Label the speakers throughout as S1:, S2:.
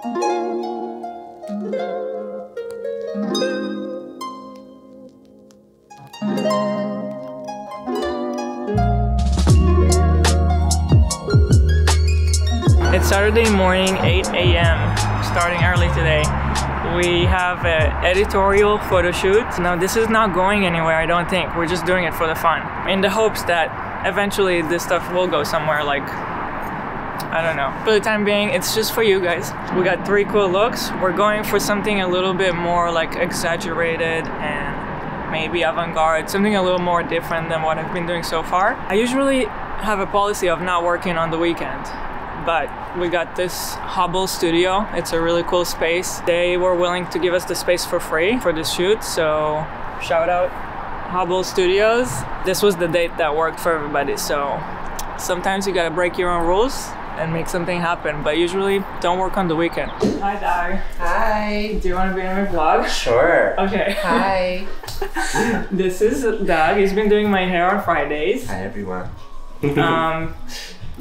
S1: It's Saturday morning, 8 a.m., starting early today. We have an editorial photo shoot. Now, this is not going anywhere, I don't think. We're just doing it for the fun, in the hopes that eventually this stuff will go somewhere like I don't know. For the time being, it's just for you guys. We got three cool looks. We're going for something a little bit more like exaggerated and maybe avant-garde, something a little more different than what I've been doing so far. I usually have a policy of not working on the weekend, but we got this Hubble studio. It's a really cool space. They were willing to give us the space for free for this shoot, so shout out Hubble Studios. This was the date that worked for everybody, so sometimes you gotta break your own rules and make something happen, but usually don't work on the weekend. Hi, Dag.
S2: Hi.
S1: Do you want to be in my vlog?
S2: Sure.
S1: Okay.
S2: Hi.
S1: this is Doug. He's been doing my hair on Fridays.
S2: Hi, everyone.
S1: Um,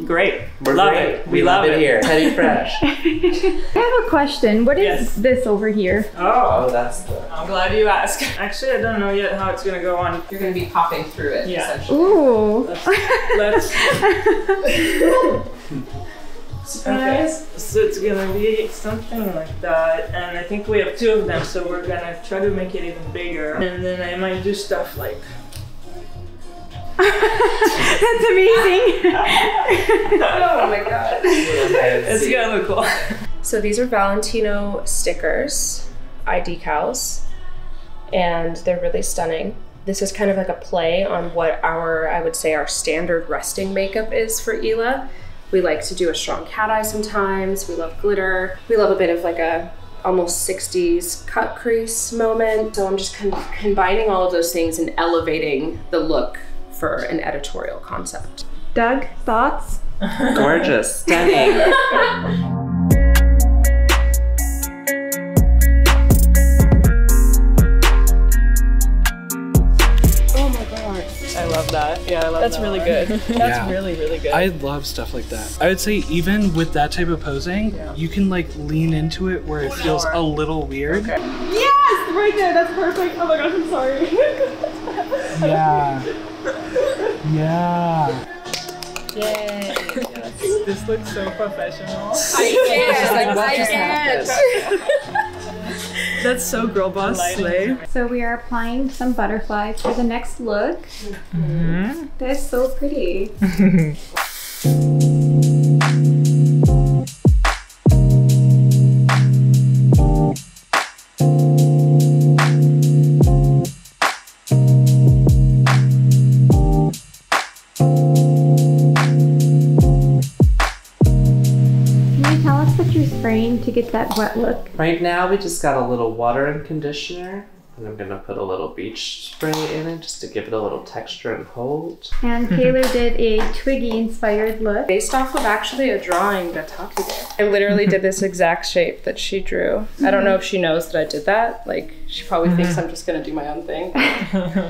S1: great.
S2: We're
S1: love
S2: great.
S1: it.
S2: We, love, it here. Teddy Fresh.
S3: I have a question. What is
S1: Yes.
S3: this over here?
S1: Oh,
S2: oh, that's the.
S1: I'm glad you asked. Actually, I don't know yet how it's gonna go on.
S4: You're going to be popping through it,
S1: Yeah.
S4: essentially.
S3: Ooh.
S1: Let's. Surprise! So it's gonna be something like that, and I think we have two of them, so we're gonna try to make it even bigger. And then I might do stuff like.
S3: That's amazing.
S4: Oh my god.
S1: It's gonna look cool.
S5: So these are Valentino stickers, eye decals, and they're really stunning. This is kind of like a play on what our, I would say, our standard resting makeup is for Ela. We like to do a strong cat eye sometimes. We love glitter. We love a bit of like a almost 60s cut crease moment. So I'm just con- combining all of those things and elevating the look for an editorial concept.
S3: Doug, thoughts?
S2: Gorgeous. Stunning.
S1: Yeah, I love
S5: That's
S1: that
S5: really
S1: one.
S5: good.
S1: That's
S6: Yeah.
S1: really, really good.
S6: I love stuff like that. I would say even with that type of posing,
S1: Yeah.
S6: you can like lean into it where it feels a little weird.
S1: Okay.
S3: Yes, right there. That's perfect. Oh my gosh, I'm sorry.
S6: Yeah. Yeah.
S5: Yay.
S1: this looks so professional.
S5: I can't. I can't.
S1: That's so girl boss slay.
S3: so we are applying some butterflies for the next look.
S1: Mm-hmm.
S3: That's so pretty. what you're spraying to get that wet look?
S2: right now, we just got a little water and conditioner. And I'm gonna put a little beach spray in it just to give it a little texture and hold.
S3: And mm-hmm. Taylor did a Twiggy inspired look.
S5: Based off of actually a drawing that Taki did. I literally mm-hmm. did this exact shape that she drew. I don't mm-hmm. know if she knows that I did that. Like, she probably thinks I'm just gonna do my own thing.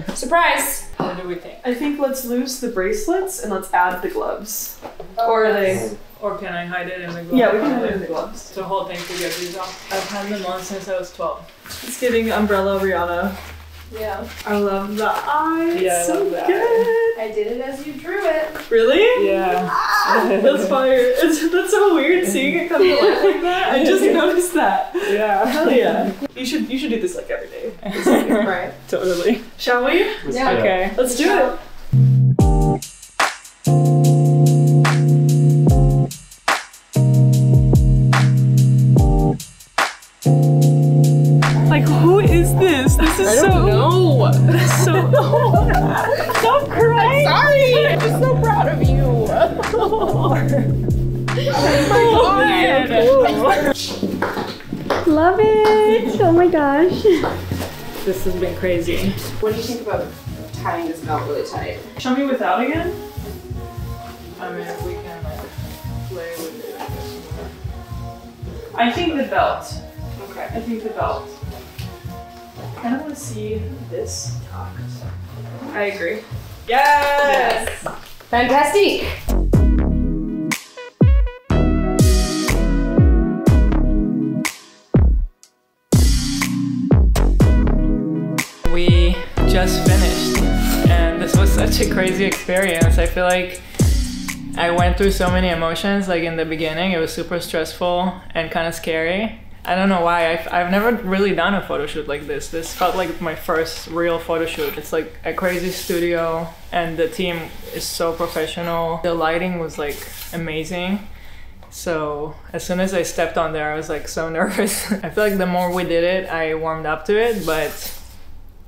S5: Surprise!
S1: What do we think?
S7: I think let's lose the bracelets and let's add the gloves. Or are they?
S1: Or can I hide it in the gloves?
S7: Yeah, we can have it in the gloves.
S1: The whole thing to get these off. I've had them on since I was 12.
S7: It's giving umbrella Rihanna.
S4: Yeah.
S7: I love the eye.
S1: Yeah, I
S7: It's so
S1: love that.
S7: good.
S4: I did it as you drew it.
S7: Really?
S1: Yeah.
S7: That's fire. It's, that's so weird seeing it come to life like that. I just noticed that.
S1: Yeah.
S7: Hell yeah. You should you should do this like every day.
S4: Right.
S1: Totally.
S7: Shall we?
S4: Yeah.
S1: Okay.
S7: Let's do it.
S5: No!
S7: so Stop crying.
S5: I'm Sorry! I'm just so proud of you!
S3: Love it. Oh my gosh.
S1: This has been crazy.
S5: What do you think about tying this belt really tight?
S7: Show me without again.
S1: I mean, if we can like play with it.
S7: I think the belt.
S5: Okay.
S7: I think the belt see this.
S1: I agree.
S7: Yes! yes.
S5: Fantastic!
S1: We just finished and this was such a crazy experience. I feel like I went through so many emotions like in the beginning it was super stressful and kind of scary I don't know why. I've, I've never really done a photo shoot like this. This felt like my first real photo shoot. It's like a crazy studio, and the team is so professional. The lighting was like amazing. So as soon as I stepped on there, I was like so nervous. I feel like the more we did it, I warmed up to it, but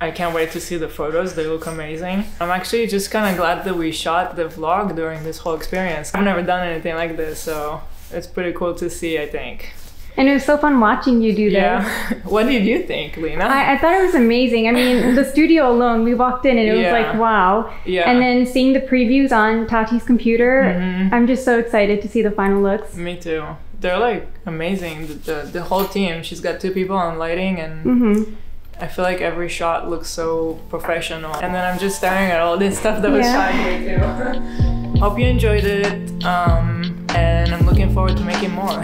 S1: I can't wait to see the photos. They look amazing. I'm actually just kind of glad that we shot the vlog during this whole experience. I've never done anything like this, so it's pretty cool to see, I think.
S3: And it was so fun watching you do this.
S1: Yeah. what did you think, Lena?
S3: I, I thought it was amazing. I mean, the studio alone, we walked in and it was like, wow.
S1: Yeah.
S3: And then seeing the previews on Tati's computer,
S1: Mhm.
S3: I'm just so excited to see the final looks.
S1: Me too. They're like amazing. The, the, the whole team. She's got two people on lighting, and
S3: hmm
S1: I feel like every shot looks so professional. And then I'm just staring at all this stuff that was
S3: Yeah.
S1: shot here too. Hope you enjoyed it, um, and I'm looking forward to making more.